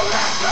Let's go!